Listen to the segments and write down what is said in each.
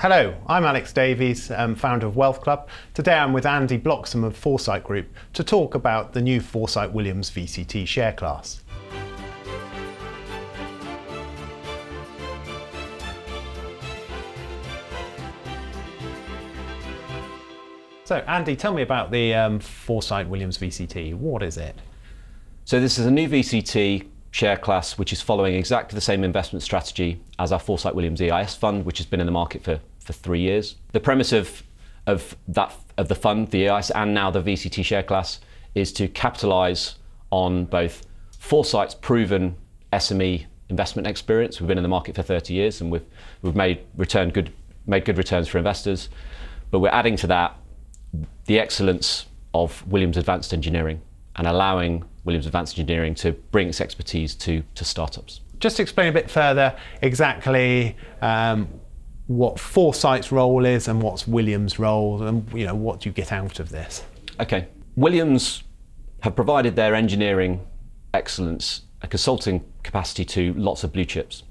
Hello, I'm Alex Davies, um, founder of Wealth Club. Today I'm with Andy Bloxam of Foresight Group to talk about the new Foresight Williams VCT share class. So, Andy, tell me about the um, Foresight Williams VCT. What is it? So, this is a new VCT share class which is following exactly the same investment strategy as our Foresight Williams EIS fund, which has been in the market for, for three years. The premise of, of, that, of the fund, the EIS, and now the VCT share class is to capitalize on both Foresight's proven SME investment experience. We've been in the market for 30 years and we've, we've made, return good, made good returns for investors. But we're adding to that the excellence of Williams Advanced Engineering and allowing Williams Advanced Engineering to bring its expertise to, to startups. Just to explain a bit further exactly um, what Foresight's role is and what's Williams' role, and you know what do you get out of this? Okay, Williams have provided their engineering excellence a consulting capacity to lots of blue chips,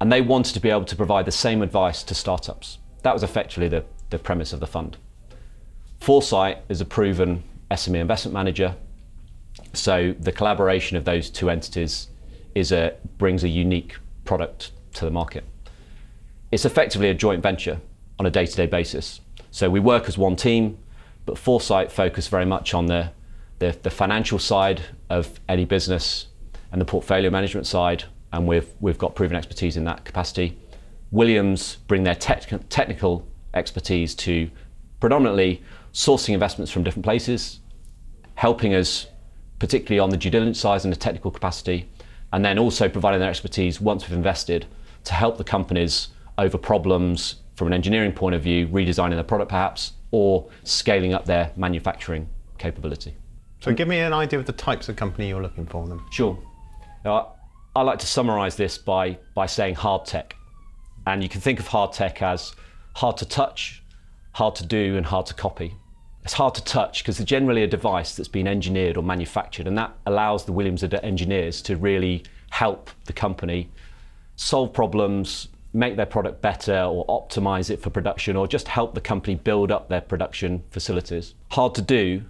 and they wanted to be able to provide the same advice to startups. That was effectively the, the premise of the fund. Foresight is a proven SME investment manager. So the collaboration of those two entities is a, brings a unique product to the market. It's effectively a joint venture on a day-to-day basis. So we work as one team, but Foresight focus very much on the, the, the financial side of any business and the portfolio management side, and we've, we've got proven expertise in that capacity. Williams bring their te- technical expertise to predominantly sourcing investments from different places, helping us particularly on the due diligence side and the technical capacity, and then also providing their expertise once we've invested to help the companies over problems from an engineering point of view, redesigning their product perhaps, or scaling up their manufacturing capability. So give me an idea of the types of company you're looking for them. Sure. Now, I like to summarize this by, by saying hard tech. And you can think of hard tech as hard to touch, hard to do, and hard to copy it's hard to touch because they're generally a device that's been engineered or manufactured, and that allows the Williams engineers to really help the company solve problems, make their product better, or optimize it for production, or just help the company build up their production facilities. Hard to do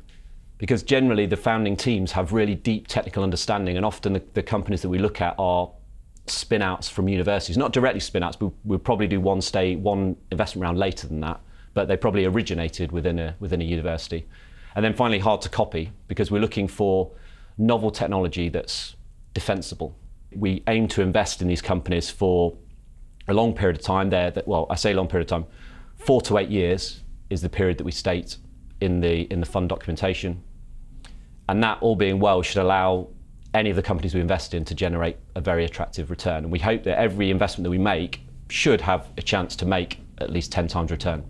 because generally the founding teams have really deep technical understanding, and often the, the companies that we look at are spin outs from universities, not directly spin outs, but we'll probably do one stay, one investment round later than that but they probably originated within a, within a university. And then finally, hard to copy because we're looking for novel technology that's defensible. We aim to invest in these companies for a long period of time. There, well, I say long period of time, four to eight years is the period that we state in the in the fund documentation, and that all being well should allow any of the companies we invest in to generate a very attractive return. And we hope that every investment that we make should have a chance to make at least 10 times return.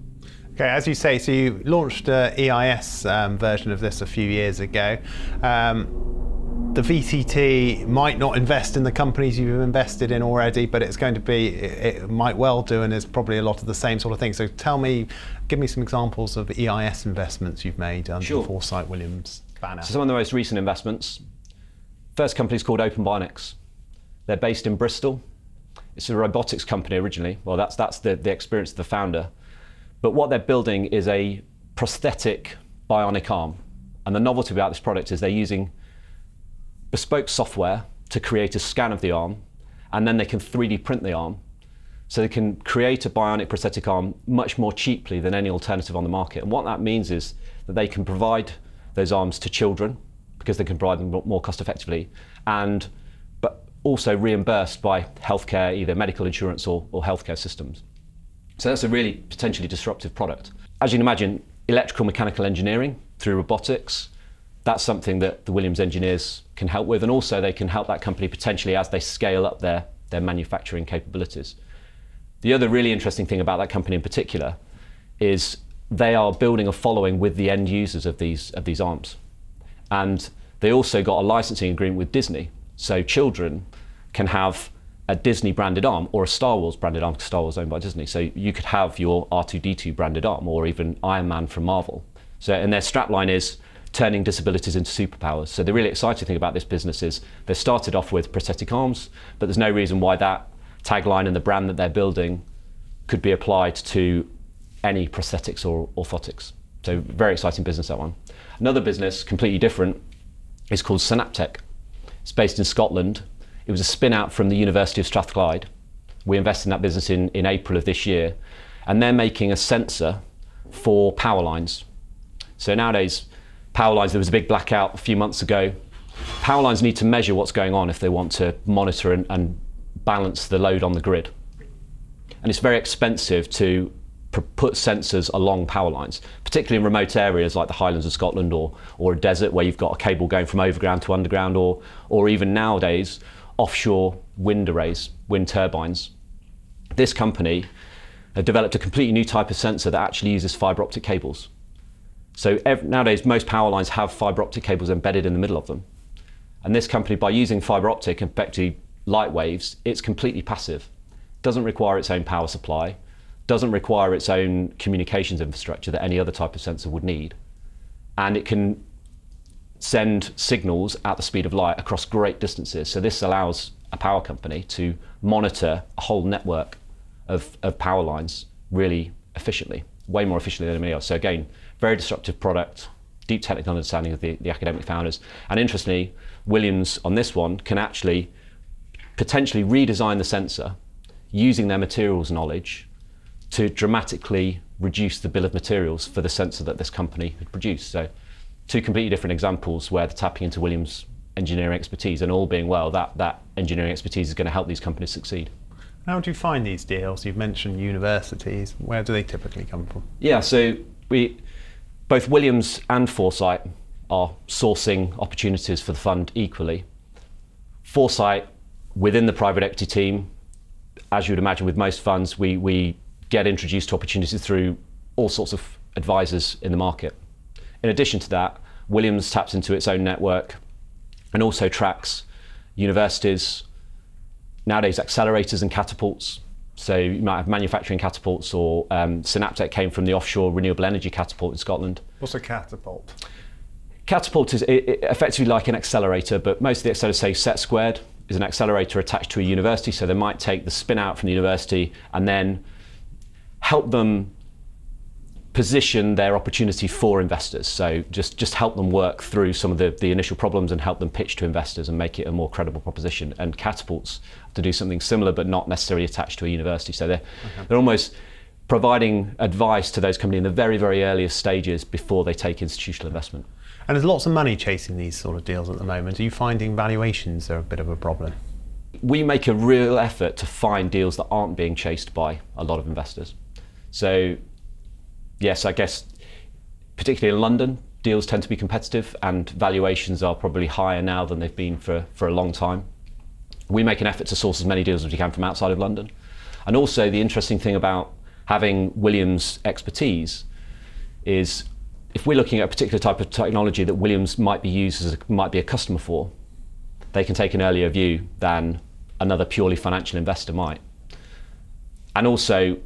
Okay, as you say, so you launched an EIS um, version of this a few years ago. Um, the VCT might not invest in the companies you've invested in already, but it's going to be, it, might well do, and it's probably a lot of the same sort of thing. So tell me, give me some examples of EIS investments you've made under sure. the Foresight Williams banner. So some of the most recent investments. First company is called Open Bionics. They're based in Bristol. It's a robotics company originally. Well, that's, that's the, the experience of the founder. But what they're building is a prosthetic bionic arm. And the novelty about this product is they're using bespoke software to create a scan of the arm, and then they can 3D print the arm. So they can create a bionic prosthetic arm much more cheaply than any alternative on the market. And what that means is that they can provide those arms to children because they can provide them more cost effectively, and but also reimbursed by healthcare, either medical insurance or, or healthcare systems. So that's a really potentially disruptive product. As you can imagine, electrical mechanical engineering through robotics, that's something that the Williams engineers can help with, and also they can help that company potentially as they scale up their, their manufacturing capabilities. The other really interesting thing about that company in particular is they are building a following with the end users of these, of these arms. And they also got a licensing agreement with Disney. So children can have a Disney branded arm or a Star Wars branded arm, Star Wars owned by Disney. So you could have your R2D2 branded arm or even Iron Man from Marvel. So, and their strapline is turning disabilities into superpowers. So the really exciting thing about this business is they started off with prosthetic arms, but there's no reason why that tagline and the brand that they're building could be applied to any prosthetics or orthotics. So very exciting business that one. Another business, completely different, is called Synaptec. It's based in Scotland. It was a spin out from the University of Strathclyde. We invested in that business in, in April of this year. And they're making a sensor for power lines. So nowadays, power lines, there was a big blackout a few months ago. Power lines need to measure what's going on if they want to monitor and, and balance the load on the grid. And it's very expensive to put sensors along power lines, particularly in remote areas like the Highlands of Scotland or, or a desert where you've got a cable going from overground to underground, or, or even nowadays, offshore wind arrays, wind turbines. This company have developed a completely new type of sensor that actually uses fiber optic cables. So nowadays, most power lines have fiber optic cables embedded in the middle of them. And this company, by using fiber optic and effectively light waves, it's completely passive. Doesn't require its own power supply, doesn't require its own communications infrastructure that any other type of sensor would need. And it can send signals at the speed of light across great distances. So this allows a power company to monitor a whole network of, of power lines really efficiently, way more efficiently than anybody else. So again, very disruptive product, deep technical understanding of the, the academic founders. And interestingly, Williams on this one can actually potentially redesign the sensor using their materials knowledge to dramatically reduce the bill of materials for the sensor that this company had produced. So two completely different examples where they're tapping into Williams' engineering expertise and all being well, that, that engineering expertise is going to help these companies succeed. How do you find these deals? You've mentioned universities. Where do they typically come from? Yeah, so we, both Williams and Foresight are sourcing opportunities for the fund equally. Foresight, within the private equity team, as you would imagine with most funds, we, we get introduced to opportunities through all sorts of advisors in the market. In addition to that, Williams taps into its own network and also tracks universities, nowadays accelerators and catapults. So you might have manufacturing catapults, or um, Synaptec came from the offshore renewable energy catapult in Scotland. What's a catapult? Catapult is effectively like an accelerator, but most of the accelerators say SETsquared is an accelerator attached to a university. So they might take the spin out from the university and then help them position their opportunity for investors. So just, just help them work through some of the, the initial problems and help them pitch to investors and make it a more credible proposition. And catapults to do something similar but not necessarily attached to a university. So they're, okay. they're almost providing advice to those companies in the very, very earliest stages before they take institutional investment. And there's lots of money chasing these sort of deals at the moment. Are you finding valuations are a bit of a problem? We make a real effort to find deals that aren't being chased by a lot of investors. So yes, I guess particularly in London, deals tend to be competitive and valuations are probably higher now than they've been for, for a long time. We make an effort to source as many deals as we can from outside of London. And also, the interesting thing about having Williams' expertise is if we're looking at a particular type of technology that Williams might be used as a, might be a customer for, they can take an earlier view than another purely financial investor might. And also,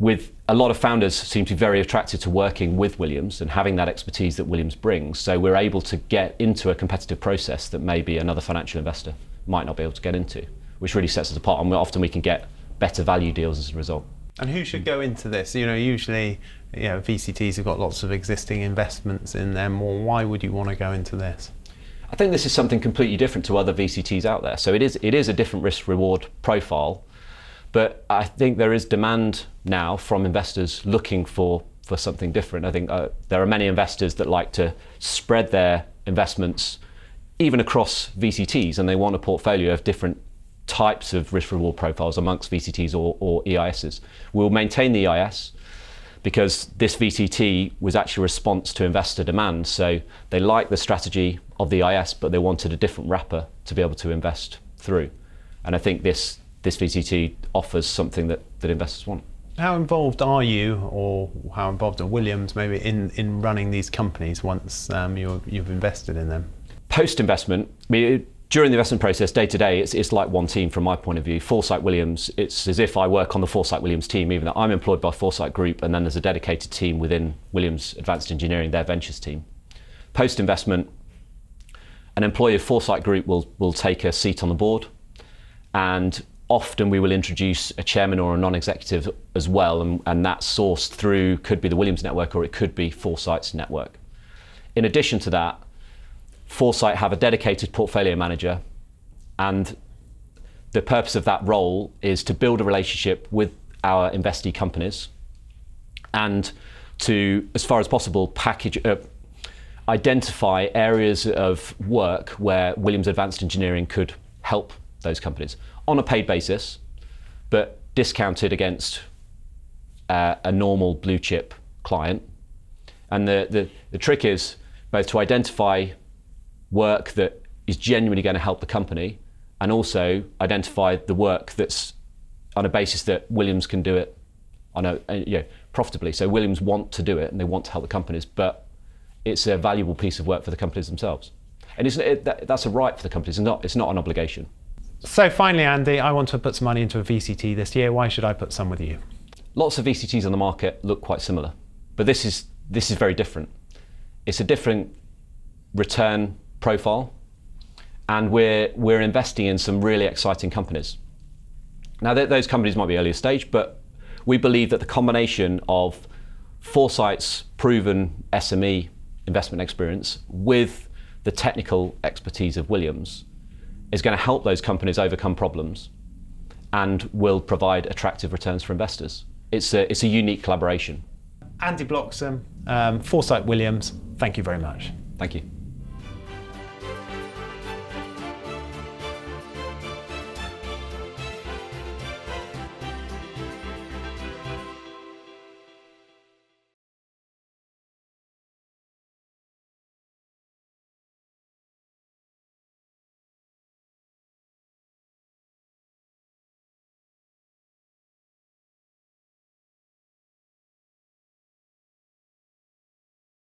with a lot of founders seem to be very attracted to working with Williams and having that expertise that Williams brings. So we're able to get into a competitive process that maybe another financial investor might not be able to get into, which really sets us apart. And often we can get better value deals as a result. And who should go into this? You know, usually, you know, VCTs have got lots of existing investments in them. Or why would you want to go into this? I think this is something completely different to other VCTs out there. So it is it is a different risk reward profile but I think there is demand now from investors looking for, for something different. I think uh, there are many investors that like to spread their investments even across VCTs and they want a portfolio of different types of risk reward profiles amongst VCTs or, or EISs. We'll maintain the EIS because this VCT was actually a response to investor demand. So they like the strategy of the EIS, but they wanted a different wrapper to be able to invest through. And I think this this VCT offers something that, that investors want. How involved are you, or how involved are Williams maybe in, in running these companies once um, you have invested in them? Post investment, during the investment process, day to day, it's, it's like one team from my point of view. Foresight Williams, it's as if I work on the Foresight Williams team, even though I'm employed by Foresight Group, and then there's a dedicated team within Williams Advanced Engineering, their ventures team. Post investment, an employee of Foresight Group will, will take a seat on the board, and often we will introduce a chairman or a non-executive as well, and, and that's sourced through could be the Williams network or it could be Foresight's network. In addition to that, Foresight have a dedicated portfolio manager, and the purpose of that role is to build a relationship with our investee companies and to, as far as possible, package, uh, identify areas of work where Williams Advanced Engineering could help those companies on a paid basis, but discounted against uh, a normal blue chip client. And the, the, the trick is both to identify work that is genuinely going to help the company and also identify the work that's on a basis that Williams can do it on a, uh, you know, profitably. So Williams want to do it and they want to help the companies, but it's a valuable piece of work for the companies themselves. And it, that, that's a right for the companies, not, it's not an obligation. So finally, Andy, I want to put some money into a VCT this year. Why should I put some with you? Lots of VCTs on the market look quite similar, but this is, this is very different. It's a different return profile, and we're, we're investing in some really exciting companies. Now, th those companies might be earlier stage, but we believe that the combination of Foresight's proven SME investment experience with the technical expertise of Williams is going to help those companies overcome problems and will provide attractive returns for investors. It's a, it's a unique collaboration. Andy Bloxam, um, Foresight Williams, thank you very much. Thank you.